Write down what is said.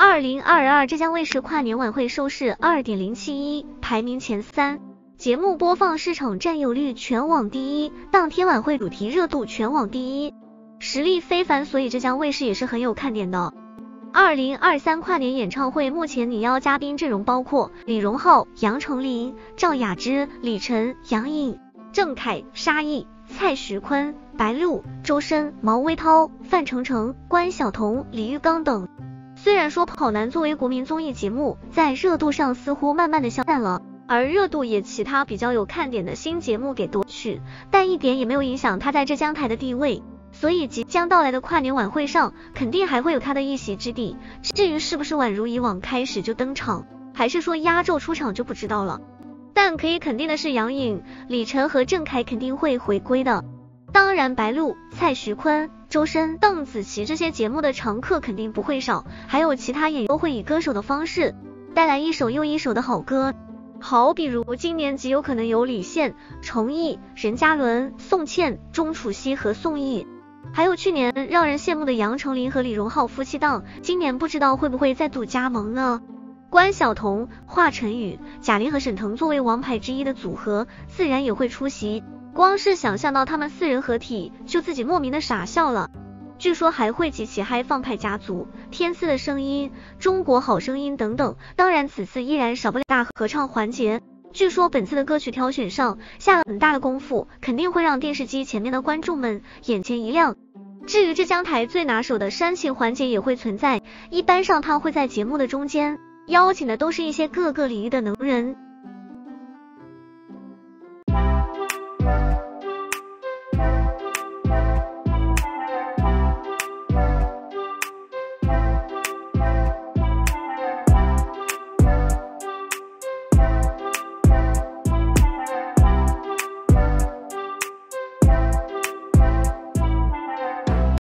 二零二二浙江卫视跨年晚会收视二点零七一，排名前三，节目播放市场占有率全网第一，当天晚会主题热度全网第一，实力非凡，所以浙江卫视也是很有看点的。二零二三跨年演唱会目前拟邀嘉宾阵容包括李荣浩、杨丞琳、赵雅芝、李晨、杨颖、郑恺、沙溢、蔡徐坤、白鹿、周深、毛维涛、范丞丞、关晓彤、李玉刚等。虽然说跑男作为国民综艺节目，在热度上似乎慢慢的消散了，而热度也其他比较有看点的新节目给夺去，但一点也没有影响他在浙江台的地位，所以即将到来的跨年晚会上，肯定还会有他的一席之地。至于是不是宛如以往开始就登场，还是说压轴出场就不知道了。但可以肯定的是，杨颖、李晨和郑恺肯定会回归的。当然，白鹿、蔡徐坤、周深、邓紫棋这些节目的常客肯定不会少，还有其他演员都会以歌手的方式带来一首又一首的好歌，好比如今年极有可能有李现、崇毅、任嘉伦、宋茜、钟楚曦和宋轶，还有去年让人羡慕的杨丞琳和李荣浩夫妻档，今年不知道会不会再度加盟呢？关晓彤、华晨宇、贾玲和沈腾作为王牌之一的组合，自然也会出席。光是想象到他们四人合体，就自己莫名的傻笑了。据说还会集齐嗨放派家族、天赐的声音、中国好声音等等。当然，此次依然少不了大合唱环节。据说本次的歌曲挑选上下了很大的功夫，肯定会让电视机前面的观众们眼前一亮。至于浙江台最拿手的煽情环节也会存在，一般上他会在节目的中间，邀请的都是一些各个领域的能人。